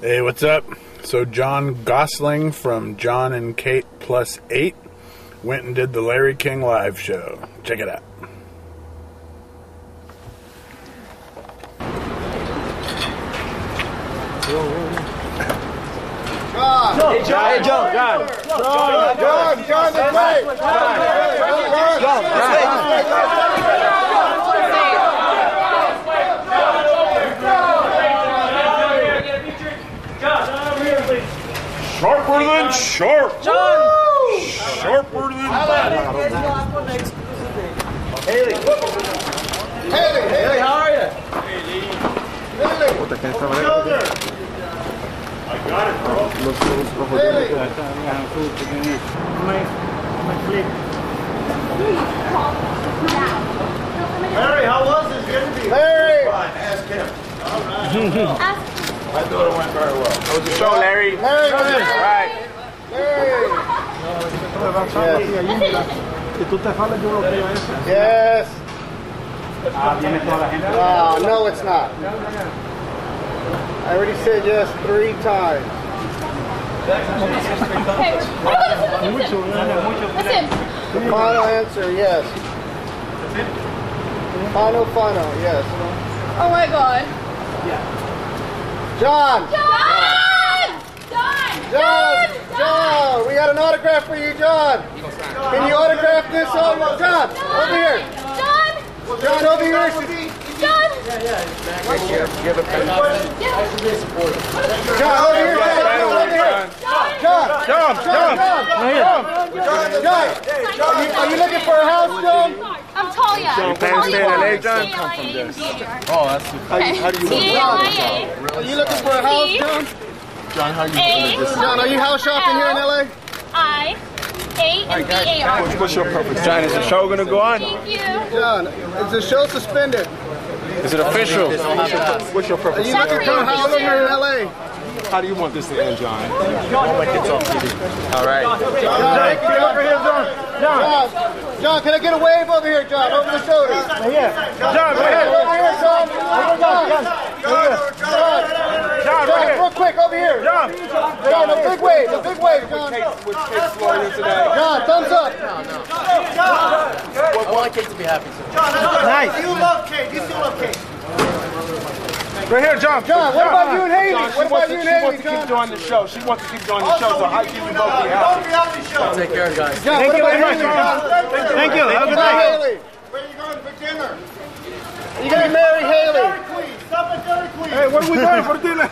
Hey, what's up? So Jon Gosselin from Jon and Kate Plus Eight went and did the Larry King live show. Check it out. Hey, Jon. Hey, Jon. Jon. Jon. Jon. Jon. the Great. Jon. Jon. Sharper than sharp. Jon. Sharper than Haley. Haley. Haley, how are you? I got it, bro. Haley. Larry, how was this interview? Larry. Ask him. I thought it went very well. How was the show, Larry? Larry. All right. Larry. Yes. Ah, no, it's not. I already said yes three times. Okay, listen, listen. Final answer, yes. Final, final, yes. Oh my god. Jon! Jon! Jon! Jon! Jon! We got an autograph for you, Jon! Can you autograph this? Oh, Jon! Over here! Jon! Jon, over here! Jon! Jon, over here! Jon, over here! Jon! Jump, Jon! jump. Jon! Jon! Are you, are you looking for a house, Jon? I'm Talia. Your parents stay in LA, Jon? T-A-L-I-A. Oh, that's How you, how do you T-A-L-I-A. Are you looking for a house, Jon? Jon, how you A. Jon, are you house shopping here in LA? I. A and B-A-R. What's your purpose? Jon, is the show going to go on? Thank you. Jon, is the show suspended? Is it official? What's your Are purpose? you looking for a house here in LA? How do you want this to end, Jon? Jon, get over here, Jon. Jon, Jon, can I get a wave over here, Jon? Over the shoulder. Jon, go ahead. Over here, Jon. Jon, Jon, Jon, Jon, Jon, real quick, over here. Jon. Jon, a big wave, a big wave, Jon. Which Kate's Florida today? Jon, thumbs up. Jon, I want Kate to be happy. Jon, Nice. You love Kate. You still love Kate. Right here, Jon. Jon, what about you and Haley? Jon, What about to, you and Haley, she wants Haley, to keep doing the show. She wants to keep doing the show, so how can you both be happy? Take care, guys. Jon, what about Haley, Jon? Thank you. Have a good night. deportiva.